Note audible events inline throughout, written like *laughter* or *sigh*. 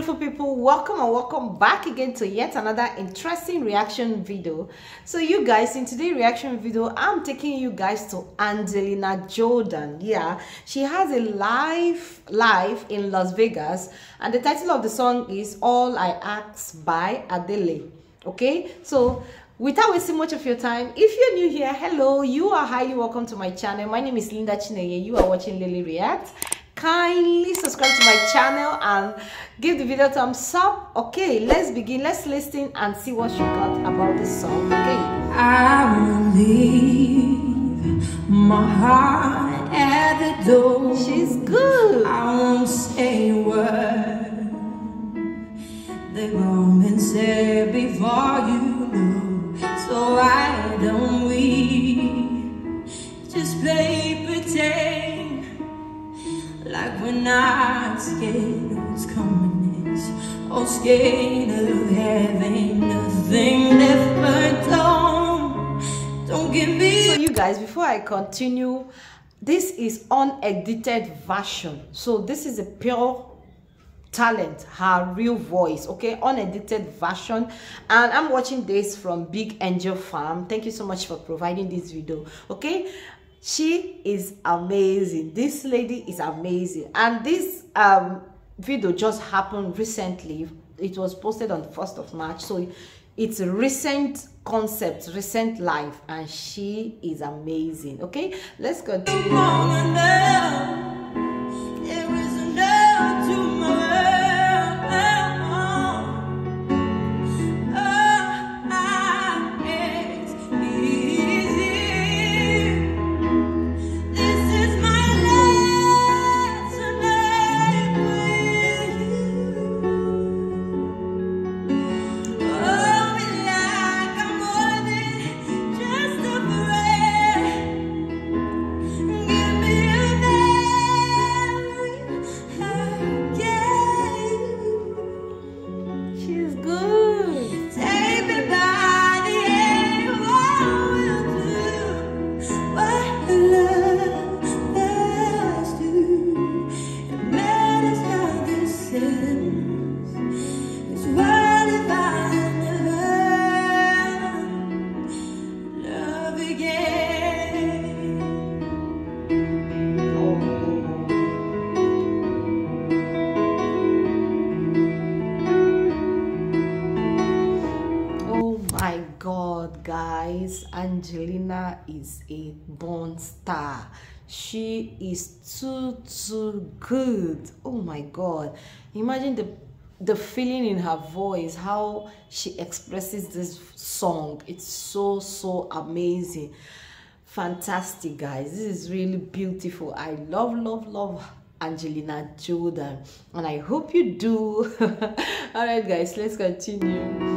beautiful people welcome and welcome back again to yet another interesting reaction video. So you guys in today's reaction video i'm taking you guys to angelina jordan. Yeah she has a live live in las vegas and the title of the song is all i ask by adele. Okay so without wasting much of your time if you're new here hello you are highly welcome to my channel. My name is linda chineye. You are watching lily react kindly subscribe to my channel and give the video thumbs up. Okay let's begin. Let's listen and see what you got about this song okay? I will leave my heart at the door. She's good. I won't say a word. The woman said before you know so i don't weep just play not scared of what's coming next. Or scared of having nothing left but don't Don't give me So you guys, before I continue This is unedited version. So this is a pure talent her real voice okay? Unedited version. And i'm watching this from big angel farm. Thank you so much for providing this video okay she is amazing. This lady is amazing. And this um video just happened recently. It was posted on the 1st of march. So it's a recent concept recent life. And she is amazing. Okay? Let's continue Oh. Oh guys. Angelina is a born star. She is too too good. Oh my god. Imagine the the feeling in her voice how she expresses this song it's so so amazing. Fantastic guys. This is really beautiful. I love love love angelina jordan and i hope you do. *laughs* All right guys let's continue.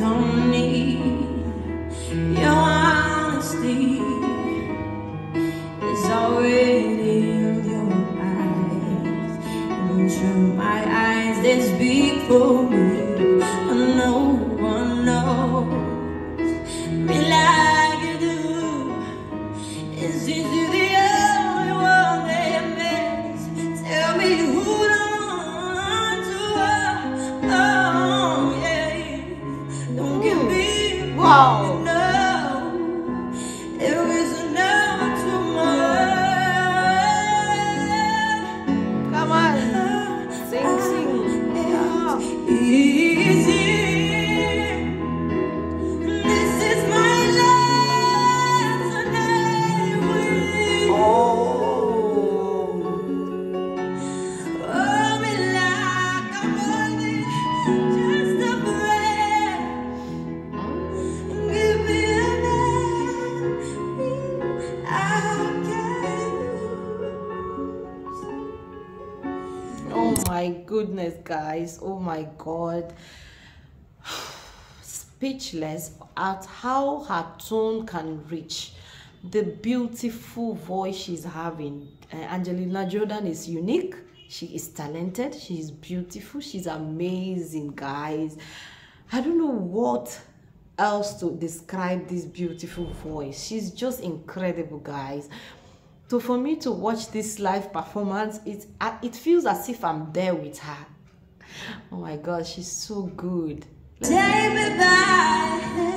Don't need goodness guys. Oh my god. *sighs* Speechless at how her tone can reach the beautiful voice she's having. Uh, angelina jordan is unique. She is talented. She's beautiful. She's amazing guys. I don't know what else to describe this beautiful voice. She's just incredible guys to for me to watch this live performance it it feels as if i'm there with her. Oh my god she's so good. Take me by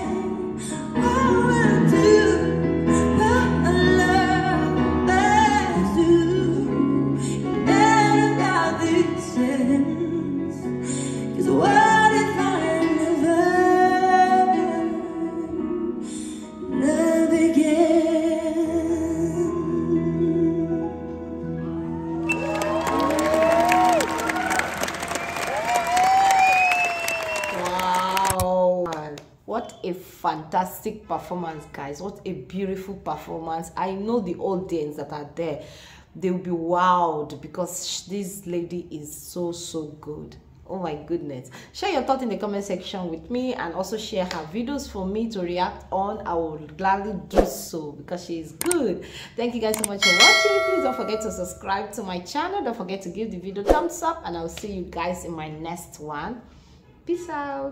a fantastic performance, guys. What a beautiful performance. I know the audience that are there, they'll be wowed because this lady is so, so good. Oh my goodness. Share your thoughts in the comment section with me and also share her videos for me to react on. I will gladly do so because she is good. Thank you guys so much for watching. Please don't forget to subscribe to my channel. Don't forget to give the video thumbs up and I'll see you guys in my next one. Peace out.